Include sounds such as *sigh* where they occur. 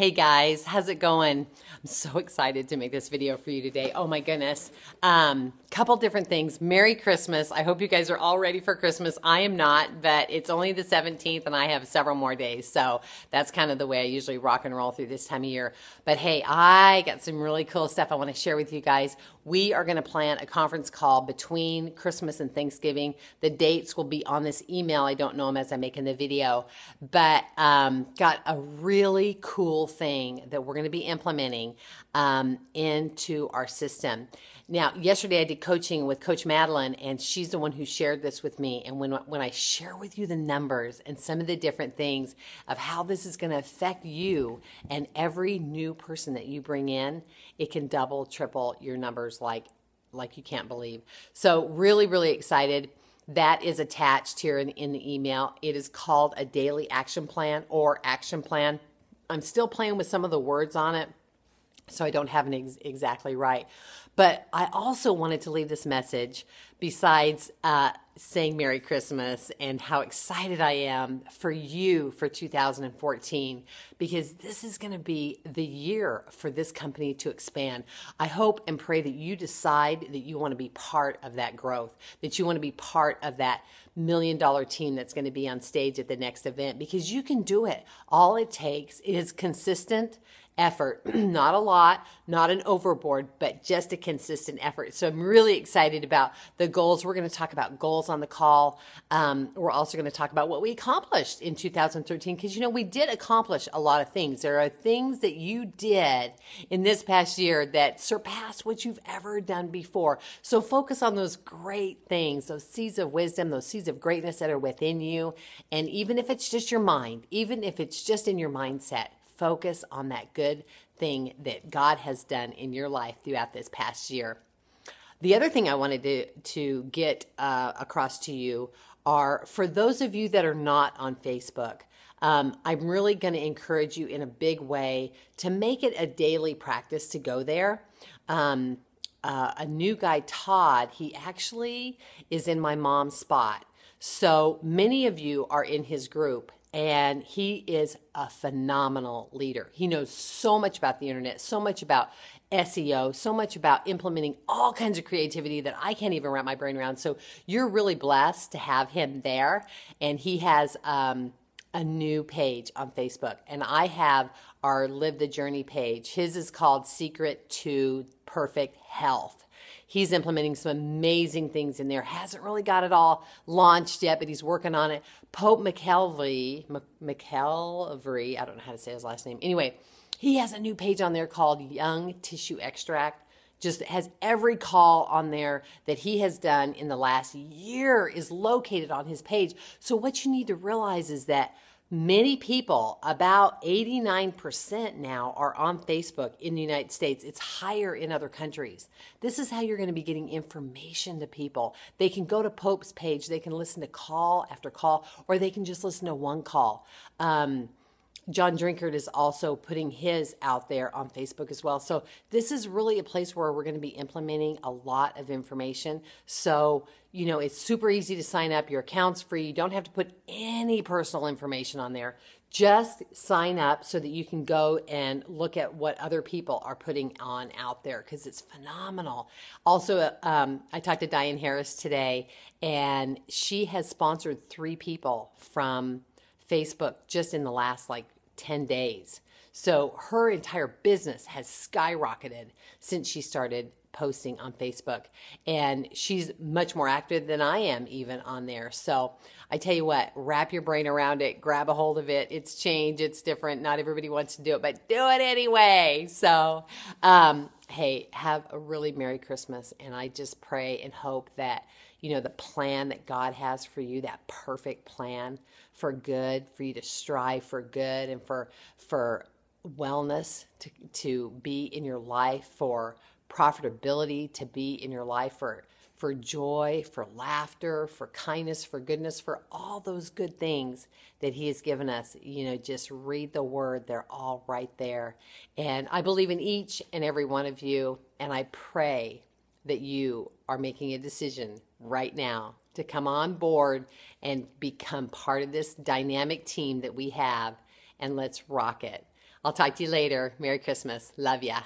Hey guys, how's it going? I'm so excited to make this video for you today. Oh my goodness. Um, couple different things. Merry Christmas. I hope you guys are all ready for Christmas. I am not, but it's only the 17th and I have several more days. So that's kind of the way I usually rock and roll through this time of year. But hey, I got some really cool stuff I want to share with you guys. We are going to plan a conference call between Christmas and Thanksgiving. The dates will be on this email. I don't know them as I'm making the video, but um, got a really cool thing that we're going to be implementing um, into our system. Now, yesterday I did coaching with Coach Madeline, and she's the one who shared this with me. And when when I share with you the numbers and some of the different things of how this is going to affect you and every new person that you bring in, it can double, triple your numbers like like you can't believe. So, really, really excited. That is attached here in, in the email. It is called a daily action plan or action plan. I'm still playing with some of the words on it so I don't have it ex- exactly right. But I also wanted to leave this message besides uh, saying Merry Christmas and how excited I am for you for 2014 because this is going to be the year for this company to expand. I hope and pray that you decide that you want to be part of that growth, that you want to be part of that million dollar team that's going to be on stage at the next event because you can do it. All it takes is consistent effort, *clears throat* not a lot, not an overboard, but just a consistent effort. So I'm really excited about the goals. We're going to talk about goals on the call. Um, we're also going to talk about what we accomplished in 2013 because, you know, we did accomplish a lot of things. There are things that you did in this past year that surpassed what you've ever done before. So focus on those great things, those seeds of wisdom, those seeds of greatness that are within you. And even if it's just your mind, even if it's just in your mindset, focus on that good thing that God has done in your life throughout this past year. The other thing I wanted to, to get uh, across to you are for those of you that are not on Facebook, um, I'm really going to encourage you in a big way to make it a daily practice to go there. Um, uh, a new guy, Todd, he actually is in my mom's spot. So many of you are in his group and he is a phenomenal leader. He knows so much about the internet, so much about SEO, so much about implementing all kinds of creativity that I can't even wrap my brain around. So you're really blessed to have him there, and he has um, a new page on Facebook, and I have our Live the Journey page. His is called Secret to Perfect Health. He's implementing some amazing things in there. Hasn't really got it all launched yet, but he's working on it. Pope McKelvey, McKelvey, I don't know how to say his last name. Anyway, he has a new page on there called Young Tissue Extract just has every call on there that he has done in the last year is located on his page. So what you need to realize is that Many people, about 89% now, are on Facebook in the United States. It's higher in other countries. This is how you're going to be getting information to people. They can go to Pope's page, they can listen to call after call, or they can just listen to one call. Um, John Drinkard is also putting his out there on Facebook as well. So this is really a place where we're going to be implementing a lot of information. So, you know, it's super easy to sign up. Your account's free. You don't have to put any personal information on there. Just sign up so that you can go and look at what other people are putting on out there because it's phenomenal. Also, um, I talked to Diane Harris today, and she has sponsored three people from Facebook just in the last like 10 days. So her entire business has skyrocketed since she started posting on Facebook. And she's much more active than I am, even on there. So I tell you what, wrap your brain around it, grab a hold of it. It's change, it's different. Not everybody wants to do it, but do it anyway. So, um, hey, have a really Merry Christmas. And I just pray and hope that, you know, the plan that God has for you, that perfect plan for good, for you to strive for good and for, for, wellness to, to be in your life for profitability to be in your life for for joy, for laughter, for kindness, for goodness, for all those good things that He has given us. You know, just read the Word, they're all right there. And I believe in each and every one of you, and I pray that you are making a decision right now to come on board and become part of this dynamic team that we have, and let's rock it. I'll talk to you later. Merry Christmas. Love ya.